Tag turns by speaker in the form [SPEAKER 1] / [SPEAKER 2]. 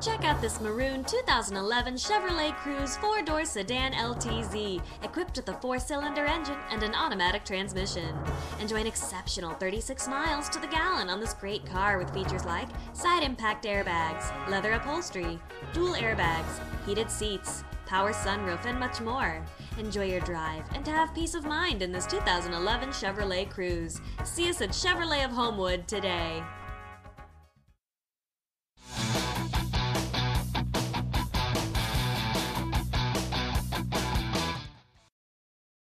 [SPEAKER 1] Check out this maroon 2011 Chevrolet Cruze four-door sedan LTZ, equipped with a four-cylinder engine and an automatic transmission. Enjoy an exceptional 36 miles to the gallon on this great car with features like side impact airbags, leather upholstery, dual airbags, heated seats, power sunroof, and much more. Enjoy your drive and have peace of mind in this 2011 Chevrolet Cruze. See us at Chevrolet of Homewood today.